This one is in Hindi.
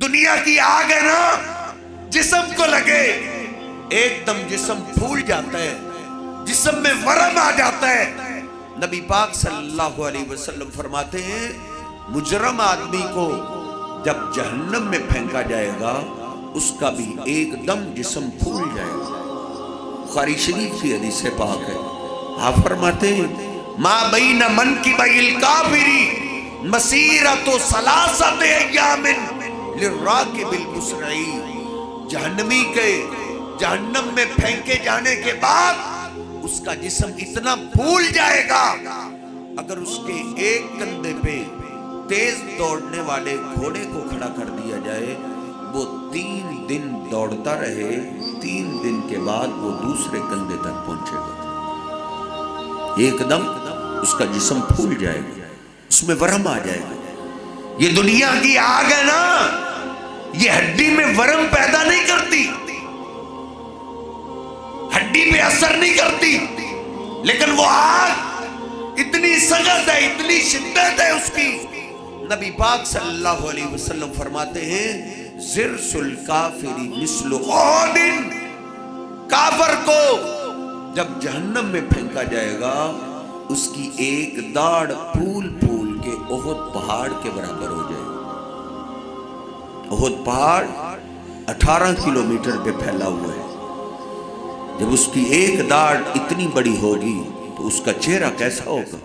दुनिया की आग है ना, जिसम को लगे, एकदम जिसम फूल जाता है, जिसम में वरम आ जाता है। नबी पाक सल्लल्लाहु अलैहि वसल्लम फरमाते हैं, मुजरम आदमी को जब जहन्नम में फेंका जाएगा, उसका भी एकदम जिसम फूल जाएगा। बुखारी शरीफ की हदीस पाक है। आप फरमाते हैं, माँ बई न मन की बईल काफिरी मसीरा तो सलासत अयामिन लिर्राकिबिल मुसरई। जहन्नमी के, जहन्नम में फेंके जाने के बाद उसका जिस्म इतना फूल जाएगा, अगर उसके एक कंधे पे तेज दौड़ने वाले घोड़े को खड़ा कर दिया जाए, वो तीन दिन दौड़ता रहे, तीन दिन के बाद वो दूसरे कंधे तक पहुंचेगा। एकदम उसका जिस्म फूल जाएगा, उसमें वरम आ जाएगा। ये दुनिया की आग है ना? ये हड्डी में वरम पैदा नहीं करती। हड्डी पे असर नहीं करती। लेकिन वो आग इतनी सगत है, इतनी शिद्दत है उसकी। नबी पाक सल्लल्लाहु अलैहि वसल्लम फरमाते हैं जिरसुल काफिरी मिसलो दिन काफर को जब जहन्नम में फेंका जाएगा, उसकी एक दाढ़ फूल फूल के ओहद पहाड़ के बराबर हो जाएगी। ओहद पहाड़ 18 किलोमीटर पे फैला हुआ है। जब उसकी एक दाढ़ इतनी बड़ी होगी तो उसका चेहरा कैसा होगा?